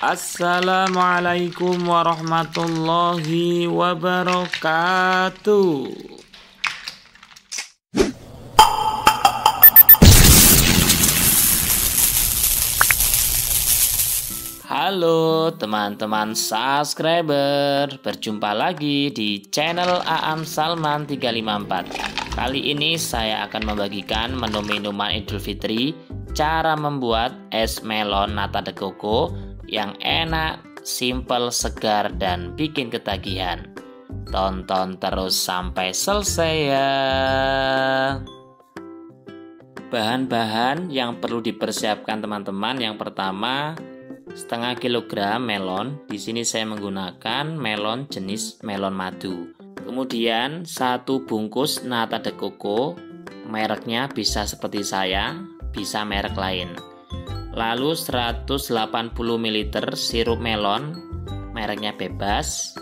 Assalamualaikum warahmatullahi wabarakatuh. Halo teman-teman subscriber, berjumpa lagi di channel Aam Salman 354. Kali ini saya akan membagikan menu minuman Idul Fitri, cara membuat es melon nata de coco yang enak, simple, segar, dan bikin ketagihan. Tonton terus sampai selesai ya. Bahan-bahan yang perlu dipersiapkan teman-teman yang pertama setengah kilogram melon. Di sini saya menggunakan melon jenis melon madu. Kemudian satu bungkus nata de coco, mereknya bisa seperti saya, bisa merek lain lalu 180 ml sirup melon mereknya bebas.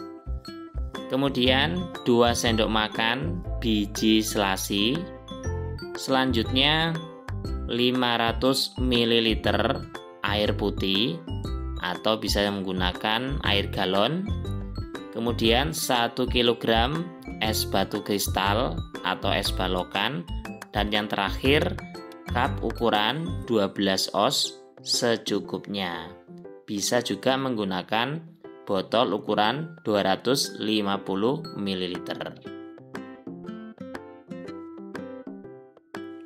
Kemudian 2 sendok makan biji selasi. Selanjutnya 500 ml air putih atau bisa menggunakan air galon. Kemudian 1 kg es batu kristal atau es balokan. Dan yang terakhir cup ukuran 12 oz secukupnya. Bisa juga menggunakan botol ukuran 250 ml.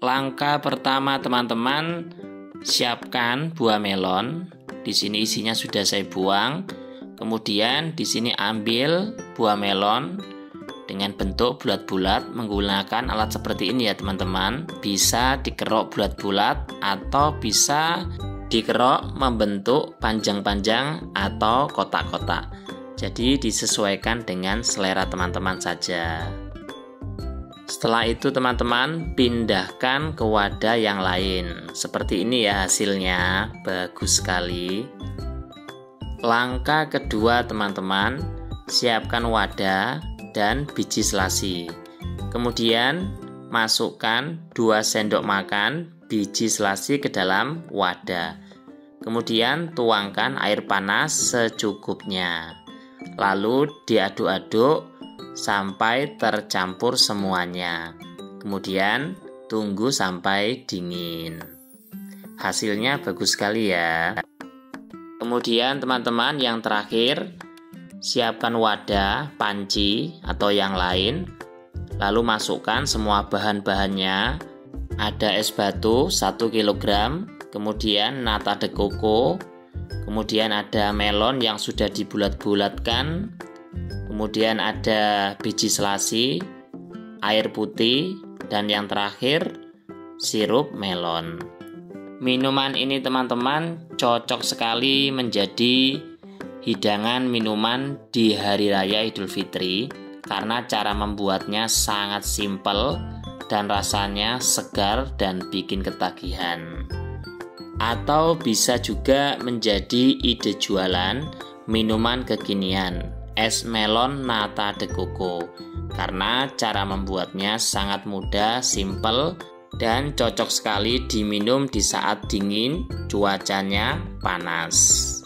Langkah pertama teman-teman, siapkan buah melon. Di sini isinya sudah saya buang. Kemudian di sini ambil buah melon dengan bentuk bulat-bulat menggunakan alat seperti ini ya teman-teman. Bisa dikerok bulat-bulat atau bisa dikerok membentuk panjang-panjang atau kotak-kotak. Jadi disesuaikan dengan selera teman-teman saja. Setelah itu teman-teman pindahkan ke wadah yang lain. Seperti ini ya hasilnya, bagus sekali. Langkah kedua teman-teman, siapkan wadah dan biji selasi. Kemudian masukkan 2 sendok makan biji selasi ke dalam wadah. Kemudian tuangkan air panas secukupnya. Lalu diaduk-aduk sampai tercampur semuanya. Kemudian tunggu sampai dingin. Hasilnya bagus sekali ya. Kemudian teman-teman yang terakhir siapkan wadah, panci atau yang lain. Lalu masukkan semua bahan-bahannya. Ada es batu 1 kg, kemudian nata de coco, kemudian ada melon yang sudah dibulat-bulatkan, kemudian ada biji selasi, air putih, dan yang terakhir sirup melon. Minuman ini teman-teman cocok sekali menjadi hidangan minuman di hari raya Idul Fitri karena cara membuatnya sangat simpel dan rasanya segar dan bikin ketagihan atau bisa juga menjadi ide jualan minuman kekinian es melon nata de coco karena cara membuatnya sangat mudah, simple, dan cocok sekali diminum di saat dingin cuacanya panas.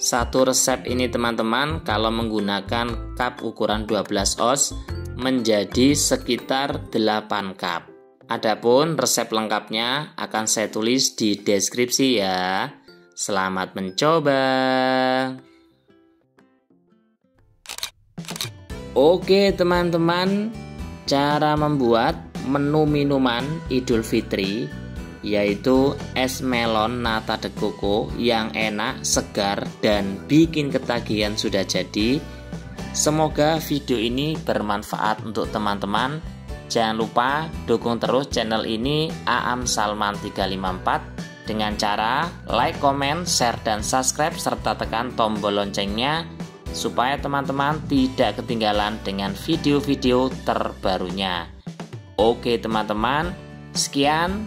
Satu resep ini teman-teman kalau menggunakan cup ukuran 12 oz menjadi sekitar 8 cup. Adapun resep lengkapnya akan saya tulis di deskripsi ya. Selamat mencoba. Oke teman-teman, cara membuat menu minuman Idul Fitri yaitu es melon nata de coco yang enak, segar, dan bikin ketagihan sudah jadi. Semoga video ini bermanfaat untuk teman-teman Jangan lupa dukung terus channel ini Aam Salman 354 dengan cara like, comment, share, dan subscribe serta tekan tombol loncengnya supaya teman-teman tidak ketinggalan dengan video-video terbarunya. Oke teman-teman, sekian,